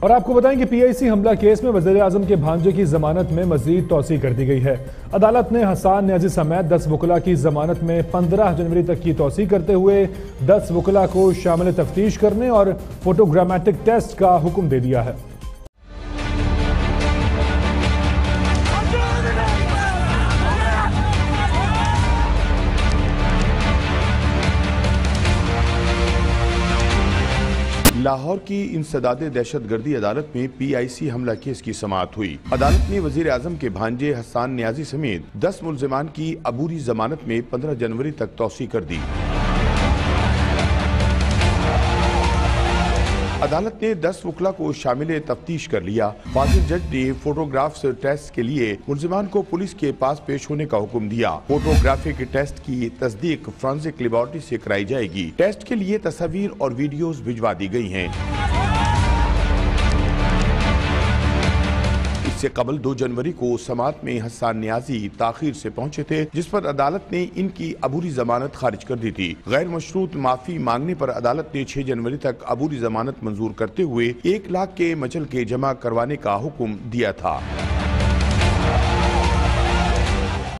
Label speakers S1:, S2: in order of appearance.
S1: اور آپ کو بتائیں کہ پی آئی سی حملہ کیس میں وزیر اعظم کے بھانجے کی ضمانت میں مزید توسیع کر دی گئی ہے۔ عدالت نے حسان نیازی سمیت دس وکلا کی ضمانت میں پندرہ جنوری تک کی توسیع کرتے ہوئے دس وکلا کو شامل تفتیش کرنے اور فوٹوگرامیٹک ٹیسٹ کا حکم دے دیا ہے۔
S2: لاہور کی انسداد دہشت گردی عدالت میں پی آئی سی حملہ کیس کی سماعت ہوئی۔ عدالت نے وزیر اعظم کے بھانجے حسان نیازی سمیت دس ملزمان کی عبوری ضمانت میں پندرہ جنوری تک توسیع کر دی۔ عدالت نے دس وکلا کو شامل تفتیش کر لیا۔ فاضل جج نے فوٹوگرافز ٹیسٹ کے لیے ملزمان کو پولیس کے پاس پیش ہونے کا حکم دیا۔ فوٹوگرافک ٹیسٹ کی تصدیق فرانسک لیبارٹری سے کرائی جائے گی۔ ٹیسٹ کے لیے تصاویر اور ویڈیوز بھجوا دی گئی ہیں۔ اس سے قبل دو جنوری کو سماعت میں حسان نیازی تاخیر سے پہنچے تھے، جس پر عدالت نے ان کی عبوری ضمانت خارج کر دی تھی۔ غیر مشروط معافی مانگنے پر عدالت نے چھ جنوری تک عبوری ضمانت منظور کرتے ہوئے ایک لاکھ کے مچل کے جمع کروانے کا حکم دیا تھا۔